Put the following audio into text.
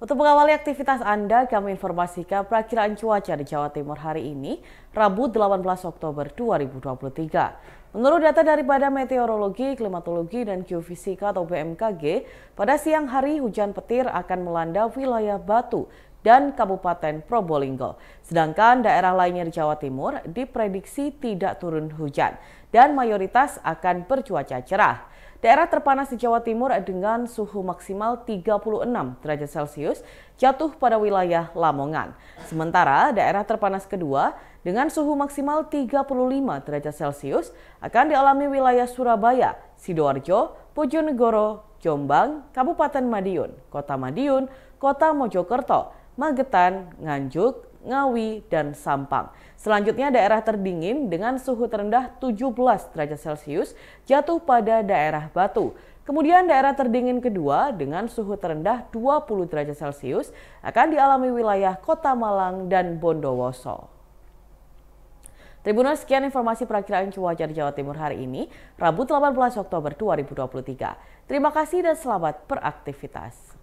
Untuk mengawali aktivitas Anda, kami informasikan perakiraan cuaca di Jawa Timur hari ini, Rabu 18 Oktober 2023. Menurut data dari Badan Meteorologi, Klimatologi, dan Geofisika atau BMKG, pada siang hari hujan petir akan melanda wilayah Batu dan Kabupaten Probolinggo. Sedangkan daerah lainnya di Jawa Timur diprediksi tidak turun hujan dan mayoritas akan bercuaca cerah. Daerah terpanas di Jawa Timur dengan suhu maksimal 36 derajat Celcius jatuh pada wilayah Lamongan. Sementara daerah terpanas kedua dengan suhu maksimal 35 derajat Celcius akan dialami wilayah Surabaya, Sidoarjo, Bojonegoro, Jombang, Kabupaten Madiun, Kota Madiun, Kota Mojokerto, Magetan, Nganjuk, Ngawi, dan Sampang. Selanjutnya daerah terdingin dengan suhu terendah 17 derajat Celcius jatuh pada daerah Batu. Kemudian daerah terdingin kedua dengan suhu terendah 20 derajat Celcius akan dialami wilayah Kota Malang dan Bondowoso. Tribunal sekian informasi perakiraan cuaca di Jawa Timur hari ini, Rabu 18 Oktober 2023. Terima kasih dan selamat beraktivitas.